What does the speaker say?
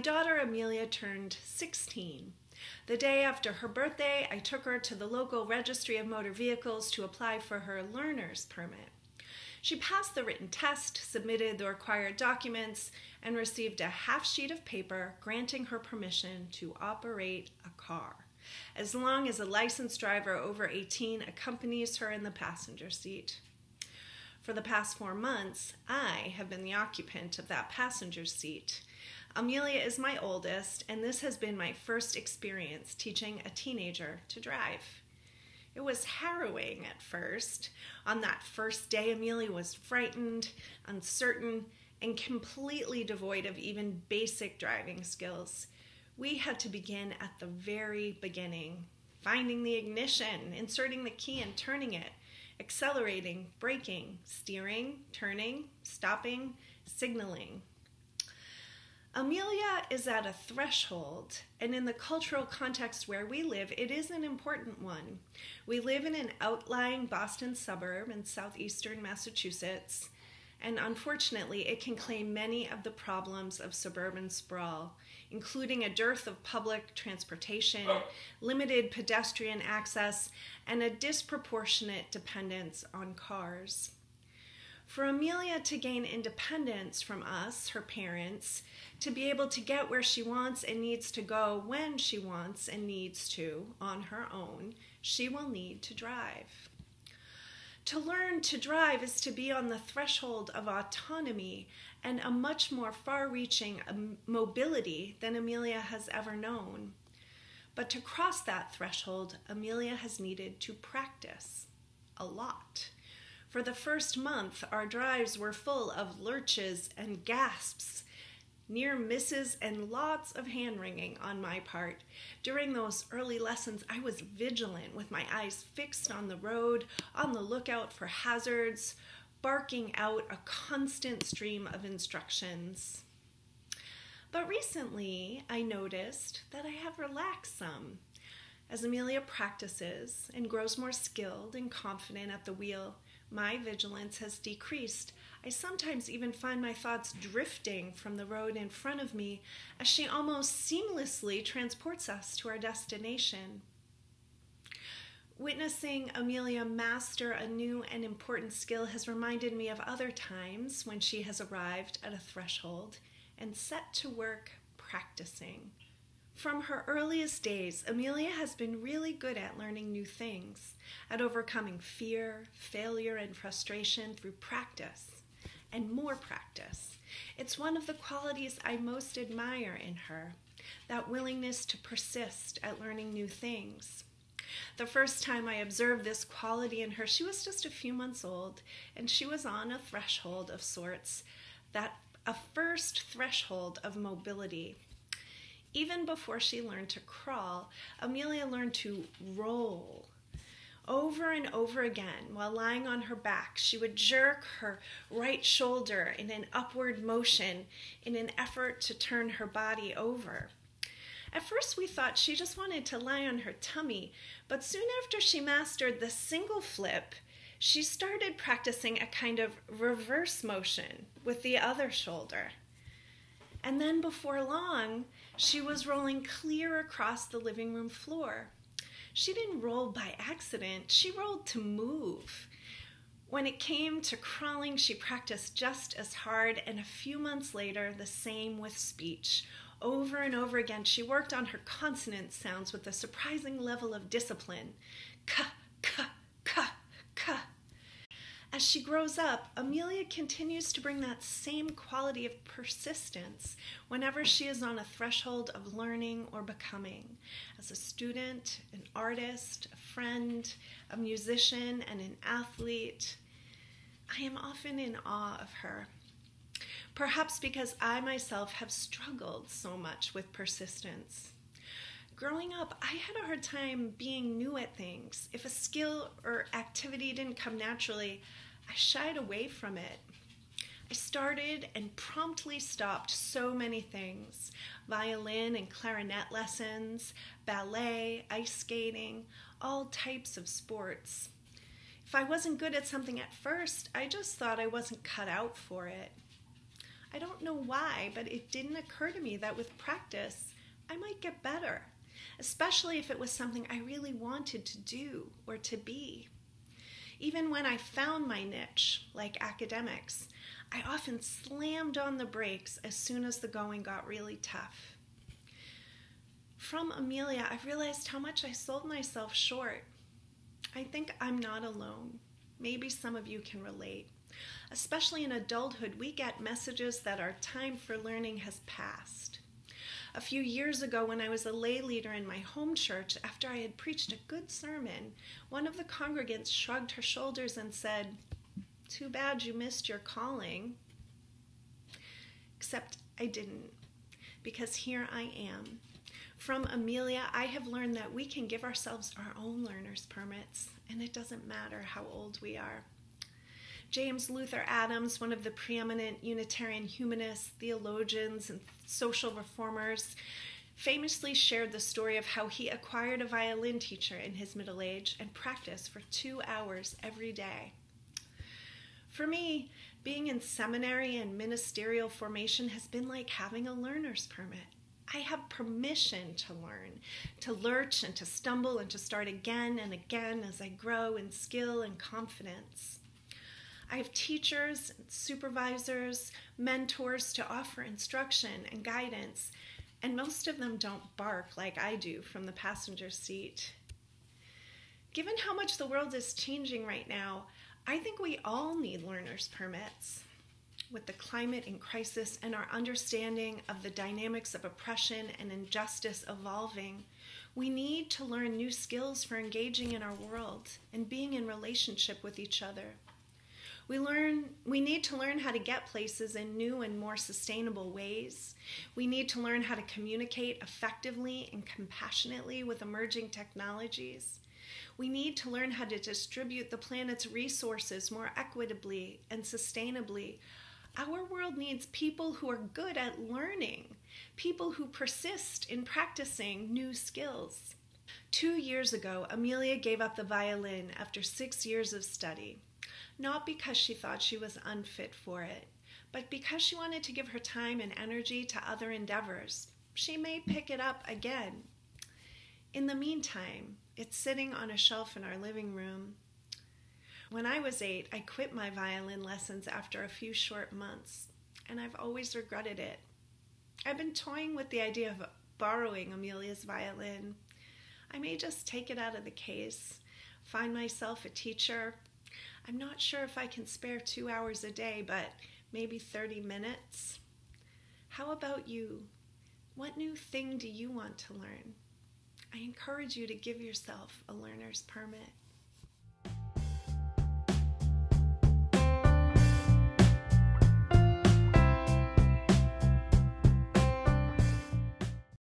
daughter Amelia turned 16. The day after her birthday, I took her to the local registry of motor vehicles to apply for her learner's permit. She passed the written test, submitted the required documents, and received a half sheet of paper granting her permission to operate a car, as long as a licensed driver over 18 accompanies her in the passenger seat. For the past four months, I have been the occupant of that passenger seat. Amelia is my oldest, and this has been my first experience teaching a teenager to drive. It was harrowing at first. On that first day, Amelia was frightened, uncertain, and completely devoid of even basic driving skills. We had to begin at the very beginning, finding the ignition, inserting the key and turning it, accelerating, braking, steering, turning, stopping, signaling. Amelia is at a threshold, and in the cultural context where we live, it is an important one. We live in an outlying Boston suburb in southeastern Massachusetts, and unfortunately, it can claim many of the problems of suburban sprawl, including a dearth of public transportation, limited pedestrian access, and a disproportionate dependence on cars. For Amelia to gain independence from us, her parents, to be able to get where she wants and needs to go when she wants and needs to on her own, she will need to drive. To learn to drive is to be on the threshold of autonomy and a much more far reaching um, mobility than Amelia has ever known. But to cross that threshold, Amelia has needed to practice a lot. For the first month, our drives were full of lurches and gasps, near misses, and lots of hand wringing on my part. During those early lessons, I was vigilant with my eyes fixed on the road, on the lookout for hazards, barking out a constant stream of instructions. But recently, I noticed that I have relaxed some. As Amelia practices and grows more skilled and confident at the wheel, my vigilance has decreased. I sometimes even find my thoughts drifting from the road in front of me as she almost seamlessly transports us to our destination. Witnessing Amelia master a new and important skill has reminded me of other times when she has arrived at a threshold and set to work practicing. From her earliest days, Amelia has been really good at learning new things, at overcoming fear, failure, and frustration through practice and more practice. It's one of the qualities I most admire in her that willingness to persist at learning new things. The first time I observed this quality in her, she was just a few months old, and she was on a threshold of sorts, that a first threshold of mobility even before she learned to crawl, Amelia learned to roll. Over and over again, while lying on her back, she would jerk her right shoulder in an upward motion in an effort to turn her body over. At first, we thought she just wanted to lie on her tummy, but soon after she mastered the single flip, she started practicing a kind of reverse motion with the other shoulder. And then before long, she was rolling clear across the living room floor. She didn't roll by accident, she rolled to move. When it came to crawling, she practiced just as hard, and a few months later, the same with speech. Over and over again, she worked on her consonant sounds with a surprising level of discipline. K, k. As she grows up, Amelia continues to bring that same quality of persistence whenever she is on a threshold of learning or becoming. As a student, an artist, a friend, a musician, and an athlete, I am often in awe of her. Perhaps because I myself have struggled so much with persistence growing up, I had a hard time being new at things. If a skill or activity didn't come naturally, I shied away from it. I started and promptly stopped so many things violin and clarinet lessons, ballet, ice skating, all types of sports. If I wasn't good at something at first, I just thought I wasn't cut out for it. I don't know why, but it didn't occur to me that with practice, I might get better, especially if it was something I really wanted to do or to be. Even when I found my niche, like academics, I often slammed on the brakes as soon as the going got really tough. From Amelia, I realized how much I sold myself short. I think I'm not alone. Maybe some of you can relate. Especially in adulthood, we get messages that our time for learning has passed. A few years ago, when I was a lay leader in my home church, after I had preached a good sermon, one of the congregants shrugged her shoulders and said, Too bad you missed your calling. Except I didn't, because here I am. From Amelia, I have learned that we can give ourselves our own learner's permits, and it doesn't matter how old we are. James Luther Adams, one of the preeminent Unitarian humanists, theologians, and social reformers, famously shared the story of how he acquired a violin teacher in his middle age and practiced for two hours every day. For me, being in seminary and ministerial formation has been like having a learner's permit. I have permission to learn, to lurch and to stumble and to start again and again as I grow in skill and confidence. I have teachers, supervisors, mentors to offer instruction and guidance, and most of them don't bark like I do from the passenger seat. Given how much the world is changing right now, I think we all need learner's permits. With the climate in crisis and our understanding of the dynamics of oppression and injustice evolving, we need to learn new skills for engaging in our world and being in relationship with each other. We learn we need to learn how to get places in new and more sustainable ways. We need to learn how to communicate effectively and compassionately with emerging technologies. We need to learn how to distribute the planet's resources more equitably and sustainably. Our world needs people who are good at learning, people who persist in practicing new skills. Two years ago, Amelia gave up the violin after six years of study not because she thought she was unfit for it, but because she wanted to give her time and energy to other endeavors. She may pick it up again. In the meantime, it's sitting on a shelf in our living room. When I was eight, I quit my violin lessons after a few short months, and I've always regretted it. I've been toying with the idea of borrowing Amelia's violin. I may just take it out of the case, find myself a teacher, I'm not sure if I can spare two hours a day, but maybe 30 minutes. How about you? What new thing do you want to learn? I encourage you to give yourself a learner's permit.